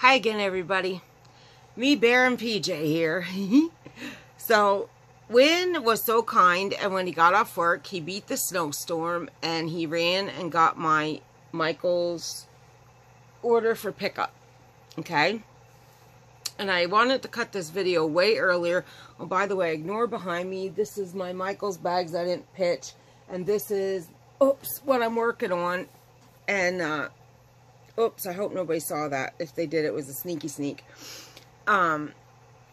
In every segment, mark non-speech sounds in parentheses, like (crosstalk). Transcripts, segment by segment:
Hi again, everybody. Me, Bear, and PJ here. (laughs) so, Win was so kind, and when he got off work, he beat the snowstorm, and he ran and got my Michael's order for pickup. Okay? And I wanted to cut this video way earlier. Oh, by the way, ignore behind me. This is my Michael's bags I didn't pitch. And this is, oops, what I'm working on. And, uh, Oops, I hope nobody saw that. If they did, it was a sneaky sneak. Um,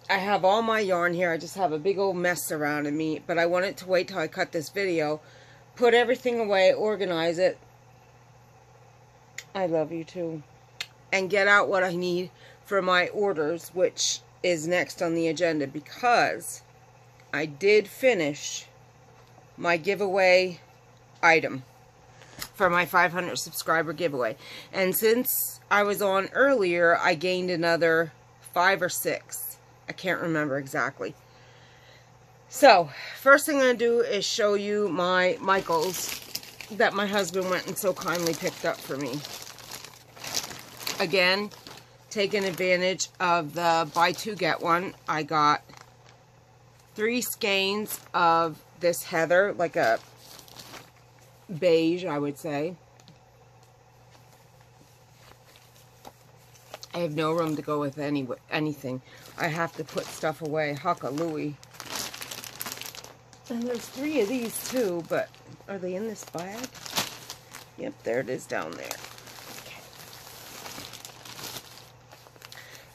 I have all my yarn here. I just have a big old mess surrounding me. But I wanted to wait till I cut this video. Put everything away, organize it. I love you too. And get out what I need for my orders, which is next on the agenda. Because I did finish my giveaway item for my 500 subscriber giveaway. And since I was on earlier, I gained another five or six. I can't remember exactly. So, first thing I'm going to do is show you my Michaels that my husband went and so kindly picked up for me. Again, taking advantage of the buy two get one. I got three skeins of this heather, like a beige, I would say. I have no room to go with any anything. I have to put stuff away. Hucka Louie. And there's three of these too, but are they in this bag? Yep, there it is down there. Okay.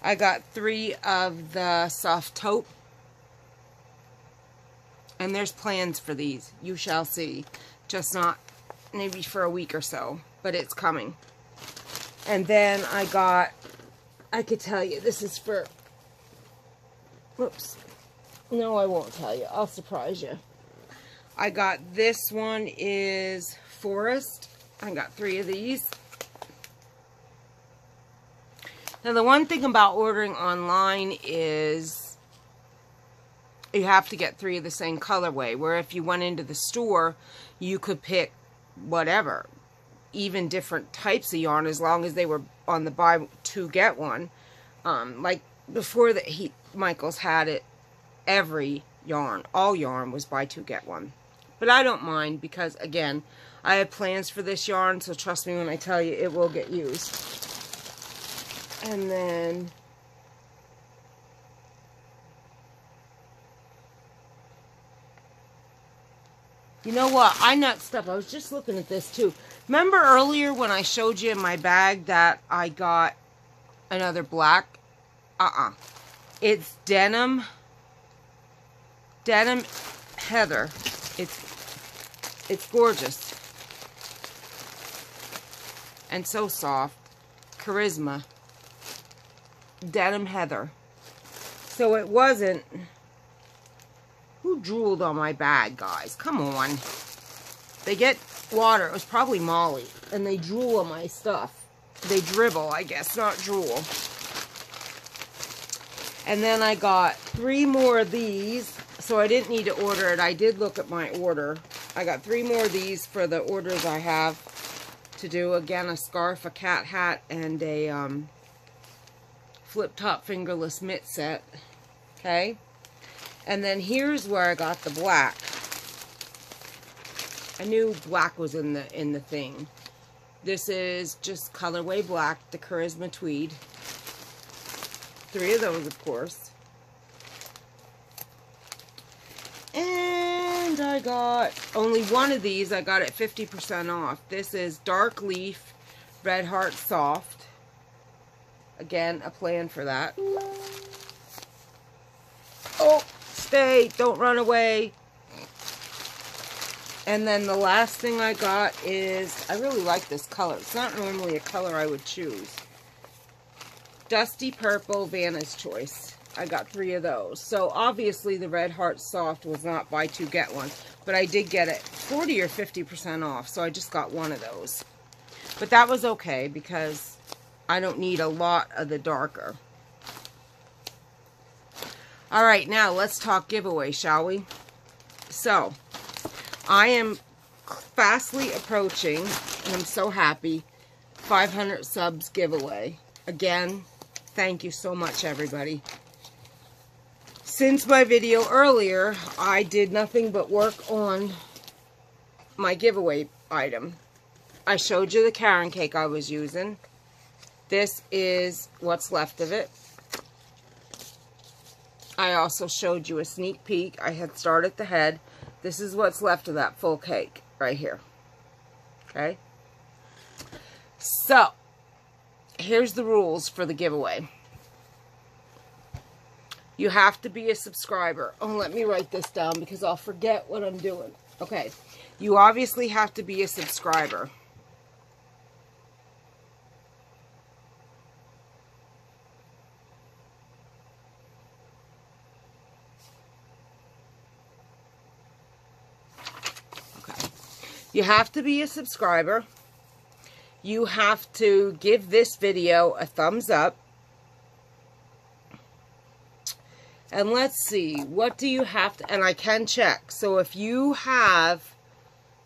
I got three of the soft taupe. And there's plans for these. You shall see. Just not maybe for a week or so, but it's coming. And then I got, I could tell you, this is for, whoops. No, I won't tell you. I'll surprise you. I got this one is Forest. I got three of these. Now, the one thing about ordering online is you have to get three of the same colorway, where if you went into the store, you could pick whatever, even different types of yarn as long as they were on the buy two get one. Um, like before that he Michaels had it, every yarn, all yarn was buy two get one. But I don't mind because again, I have plans for this yarn, so trust me when I tell you it will get used. And then You know what? I nutsed up. I was just looking at this too. Remember earlier when I showed you in my bag that I got another black? Uh-uh. It's denim. Denim heather. It's it's gorgeous. And so soft. Charisma. Denim heather. So it wasn't who drooled on my bag, guys? Come on. They get water. It was probably Molly. And they drool on my stuff. They dribble, I guess, not drool. And then I got three more of these. So I didn't need to order it. I did look at my order. I got three more of these for the orders I have to do. Again, a scarf, a cat hat, and a um, flip-top fingerless mitt set. Okay. And then here's where I got the black. I knew black was in the in the thing. This is just colorway black, the Charisma Tweed. Three of those, of course. And I got only one of these. I got it 50% off. This is Dark Leaf Red Heart Soft. Again, a plan for that. Oh, stay. Don't run away. And then the last thing I got is, I really like this color. It's not normally a color I would choose. Dusty Purple Vanna's Choice. I got three of those. So obviously the Red Heart Soft was not buy two, get one. But I did get it 40 or 50% off. So I just got one of those. But that was okay because I don't need a lot of the darker. All right, now let's talk giveaway, shall we? So, I am fastly approaching, and I'm so happy, 500 subs giveaway. Again, Thank you so much, everybody. Since my video earlier, I did nothing but work on my giveaway item. I showed you the Caron cake I was using. This is what's left of it. I also showed you a sneak peek. I had started the head. This is what's left of that full cake right here. Okay? So, here's the rules for the giveaway. You have to be a subscriber. Oh, let me write this down because I'll forget what I'm doing. Okay. You obviously have to be a subscriber. You have to be a subscriber. You have to give this video a thumbs up. And let's see, what do you have to, and I can check. So if you have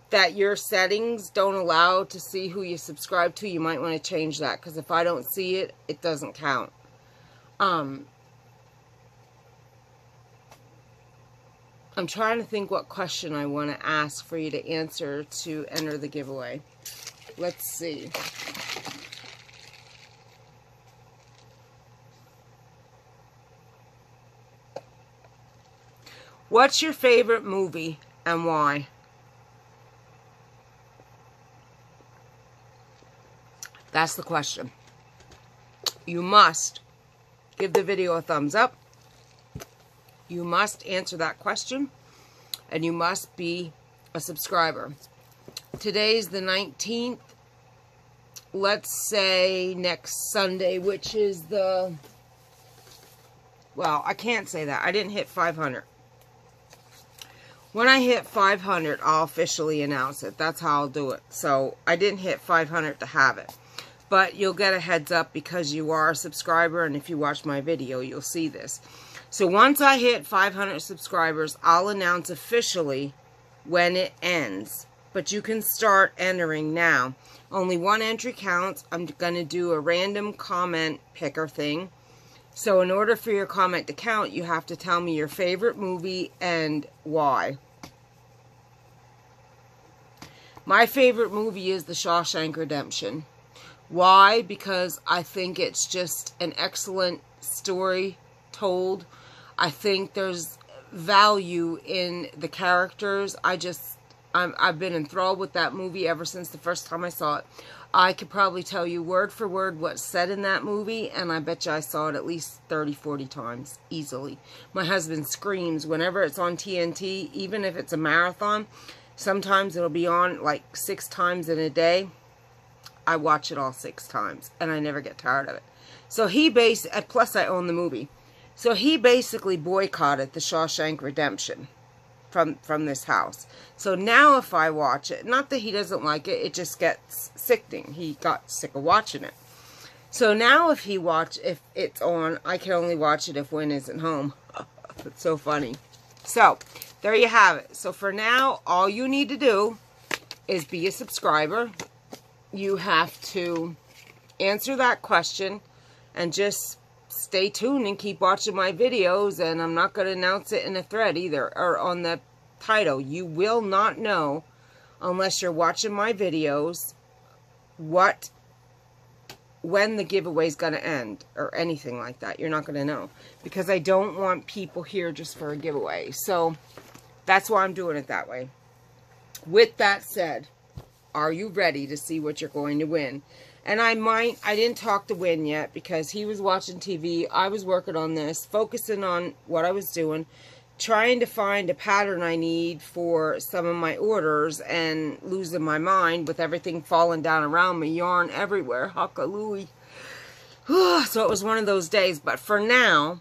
that your settings don't allow to see who you subscribe to, you might want to change that. Because if I don't see it, it doesn't count. Um, I'm trying to think what question I want to ask for you to answer to enter the giveaway. Let's see. What's your favorite movie and why? That's the question. You must give the video a thumbs up. You must answer that question. And you must be a subscriber. Today's the 19th. Let's say next Sunday, which is the... Well, I can't say that. I didn't hit 500. When I hit 500, I'll officially announce it. That's how I'll do it. So, I didn't hit 500 to have it. But you'll get a heads up because you are a subscriber. And if you watch my video, you'll see this. So, once I hit 500 subscribers, I'll announce officially when it ends. But you can start entering now. Only one entry counts. I'm going to do a random comment picker thing. So in order for your comment to count, you have to tell me your favorite movie and why. My favorite movie is The Shawshank Redemption. Why? Because I think it's just an excellent story told. I think there's value in the characters. I just, I'm, I've been enthralled with that movie ever since the first time I saw it. I could probably tell you word for word what's said in that movie, and I bet you I saw it at least 30, 40 times, easily. My husband screams whenever it's on TNT, even if it's a marathon. Sometimes it'll be on like six times in a day. I watch it all six times, and I never get tired of it. So he base, plus I own the movie. So he basically boycotted the Shawshank Redemption from from this house. So now if I watch it, not that he doesn't like it, it just gets sickening. He got sick of watching it. So now if he watch if it's on, I can only watch it if Win isn't home. (laughs) it's so funny. So, there you have it. So for now, all you need to do is be a subscriber. You have to answer that question and just stay tuned and keep watching my videos and I'm not going to announce it in a thread either or on the title. You will not know unless you're watching my videos what when the giveaway is going to end or anything like that. You're not going to know because I don't want people here just for a giveaway. So that's why I'm doing it that way. With that said, are you ready to see what you're going to win? And I might, I didn't talk to Win yet because he was watching TV. I was working on this, focusing on what I was doing, trying to find a pattern I need for some of my orders and losing my mind with everything falling down around me, yarn everywhere, hallelujah. (sighs) so it was one of those days. But for now,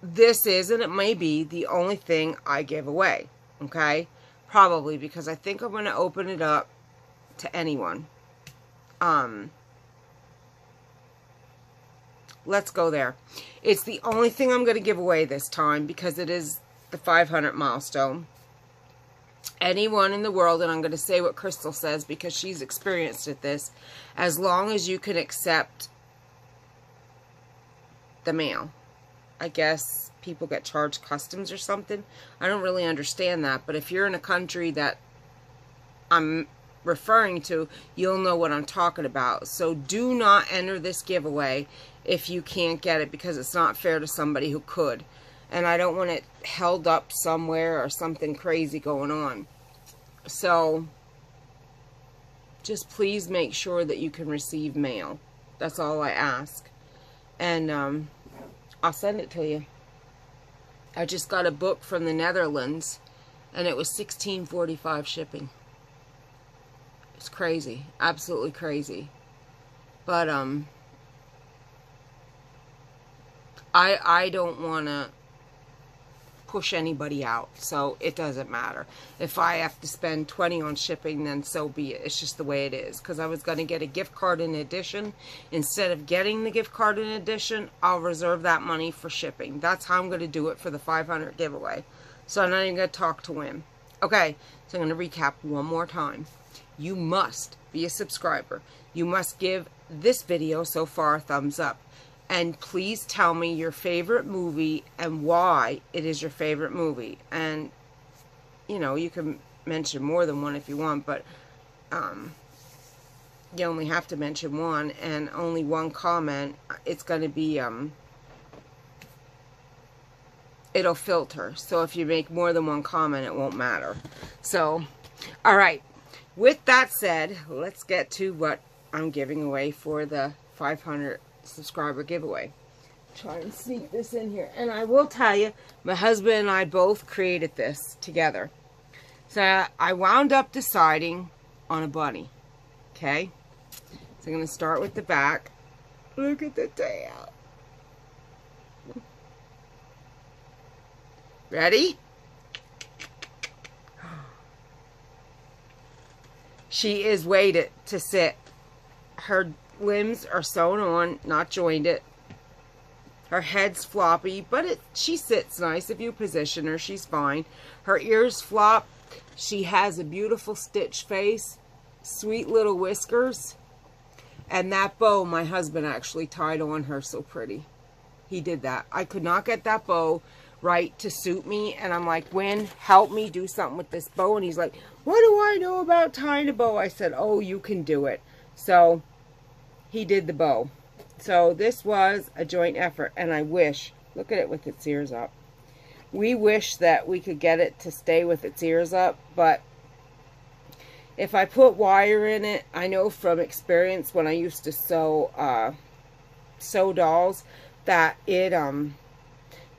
this is, and it may be, the only thing I give away. Okay? Probably because I think I'm going to open it up to anyone. Um, let's go there. It's the only thing I'm going to give away this time because it is the 500 milestone. Anyone in the world, and I'm going to say what Crystal says because she's experienced at this, as long as you can accept the mail. I guess people get charged customs or something. I don't really understand that, but if you're in a country that I'm referring to, you'll know what I'm talking about. So do not enter this giveaway if you can't get it because it's not fair to somebody who could. And I don't want it held up somewhere or something crazy going on. So just please make sure that you can receive mail. That's all I ask. And um, I'll send it to you. I just got a book from the Netherlands and it was 1645 shipping. It's crazy. Absolutely crazy. But um I I don't want to push anybody out. So it doesn't matter. If I have to spend 20 on shipping, then so be it. It's just the way it is. Because I was going to get a gift card in addition. Instead of getting the gift card in addition, I'll reserve that money for shipping. That's how I'm going to do it for the 500 giveaway. So I'm not even going to talk to him. Okay, so I'm going to recap one more time. You must be a subscriber. You must give this video so far a thumbs up and please tell me your favorite movie and why it is your favorite movie. And, you know, you can mention more than one if you want, but um, you only have to mention one and only one comment. It's going to be, um, it'll filter. So if you make more than one comment, it won't matter. So, all right. With that said, let's get to what I'm giving away for the 500 subscriber giveaway. Try and sneak this in here. And I will tell you, my husband and I both created this together. So I wound up deciding on a bunny. Okay? So I'm going to start with the back. Look at the tail. Ready? She is weighted to sit. Her limbs are sewn on, not joined it. Her head's floppy, but it she sits nice. If you position her, she's fine. Her ears flop. She has a beautiful stitch face, sweet little whiskers. And that bow, my husband actually tied on her so pretty. He did that. I could not get that bow right to suit me. And I'm like, Win, help me do something with this bow. And he's like, what do I know about tying a bow? I said, oh, you can do it. So he did the bow. So this was a joint effort, and I wish, look at it with its ears up. We wish that we could get it to stay with its ears up, but if I put wire in it, I know from experience when I used to sew uh, sew dolls that it um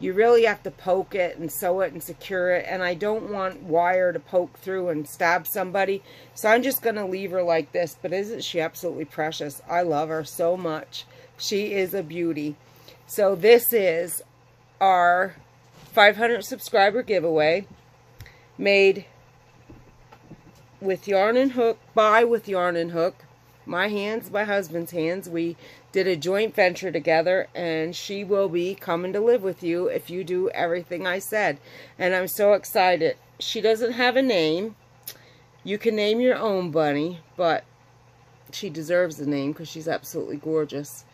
you really have to poke it and sew it and secure it. And I don't want wire to poke through and stab somebody. So I'm just going to leave her like this. But isn't she absolutely precious? I love her so much. She is a beauty. So this is our 500 subscriber giveaway made with yarn and hook, by with yarn and hook. My hands, my husband's hands. We did a joint venture together and she will be coming to live with you if you do everything I said. And I'm so excited. She doesn't have a name. You can name your own bunny, but she deserves the name because she's absolutely gorgeous.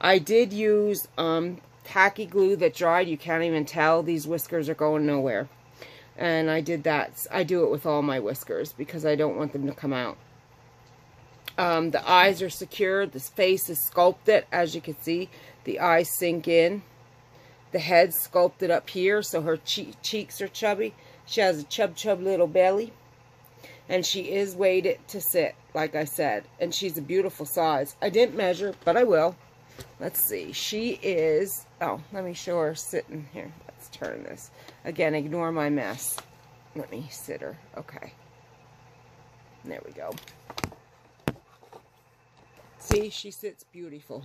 I did use um, tacky glue that dried. You can't even tell. These whiskers are going nowhere. And I did that. I do it with all my whiskers because I don't want them to come out. Um, the eyes are secured. The face is sculpted. As you can see, the eyes sink in. The head's sculpted up here, so her che cheeks are chubby. She has a chub chub little belly. And she is weighted to sit, like I said. And she's a beautiful size. I didn't measure, but I will. Let's see. She is... Oh, let me show her sitting here. Let's turn this. Again, ignore my mess. Let me sit her. Okay. There we go. See, she sits beautiful.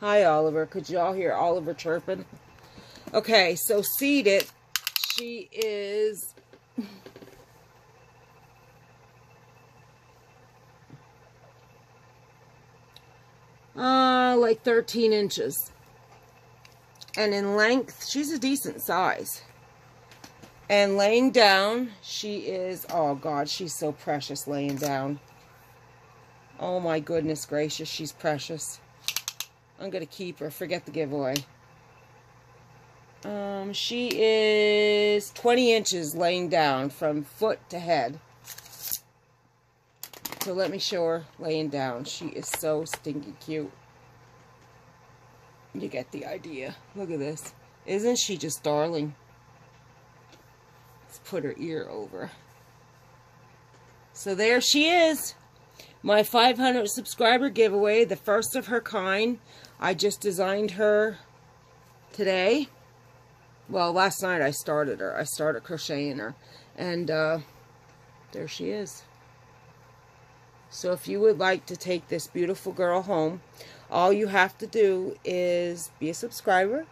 Hi, Oliver. Could y'all hear Oliver chirping? Okay, so seated, she is... Uh, like 13 inches. And in length, she's a decent size. And laying down, she is, oh God, she's so precious laying down. Oh my goodness gracious, she's precious. I'm going to keep her. Forget the giveaway. Um, she is 20 inches laying down from foot to head. So let me show her laying down. She is so stinky cute. You get the idea. Look at this. Isn't she just darling? Let's put her ear over. So there she is. My 500 subscriber giveaway, the first of her kind. I just designed her today. Well, last night I started her. I started crocheting her. And uh, there she is. So if you would like to take this beautiful girl home, all you have to do is be a subscriber,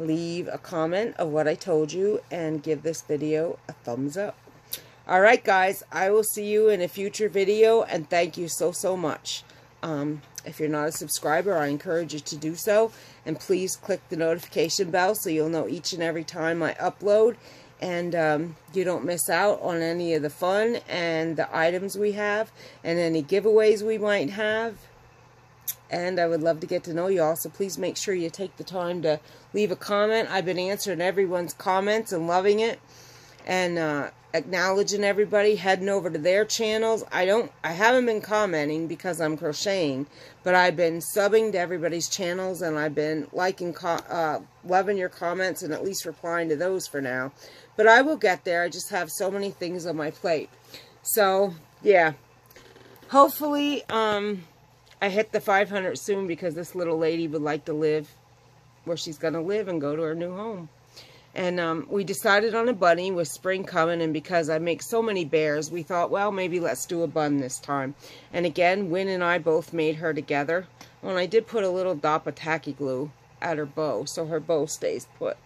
leave a comment of what I told you, and give this video a thumbs up. Alright guys, I will see you in a future video, and thank you so, so much. Um, if you're not a subscriber, I encourage you to do so. And please click the notification bell so you'll know each and every time I upload. And um, you don't miss out on any of the fun and the items we have and any giveaways we might have. And I would love to get to know you all, so please make sure you take the time to leave a comment. I've been answering everyone's comments and loving it. And uh, acknowledging everybody, heading over to their channels. I don't, I haven't been commenting because I'm crocheting, but I've been subbing to everybody's channels and I've been liking, uh, loving your comments and at least replying to those for now. But I will get there. I just have so many things on my plate. So, yeah. Hopefully, um, I hit the 500 soon because this little lady would like to live where she's going to live and go to her new home. And um, we decided on a bunny with spring coming, and because I make so many bears, we thought, well, maybe let's do a bun this time. And again, Win and I both made her together. Well, I did put a little dop of tacky glue at her bow, so her bow stays put.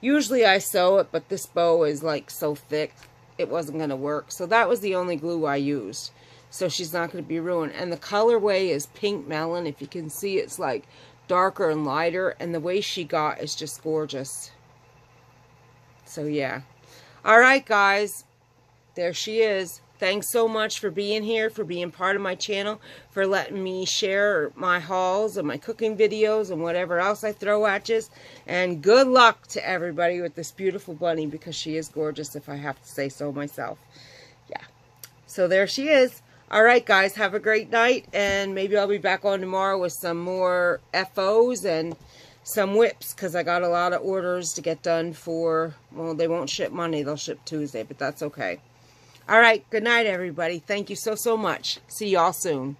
Usually I sew it, but this bow is like so thick, it wasn't going to work. So that was the only glue I used. So she's not going to be ruined. And the colorway is pink melon. If you can see, it's like darker and lighter. And the way she got is just gorgeous. So, yeah. All right, guys. There she is. Thanks so much for being here, for being part of my channel, for letting me share my hauls and my cooking videos and whatever else I throw at you. And good luck to everybody with this beautiful bunny because she is gorgeous if I have to say so myself. Yeah. So there she is. All right, guys, have a great night, and maybe I'll be back on tomorrow with some more FOs and some WIPs, because I got a lot of orders to get done for, well, they won't ship Monday, they'll ship Tuesday, but that's okay. All right, good night, everybody. Thank you so, so much. See y'all soon.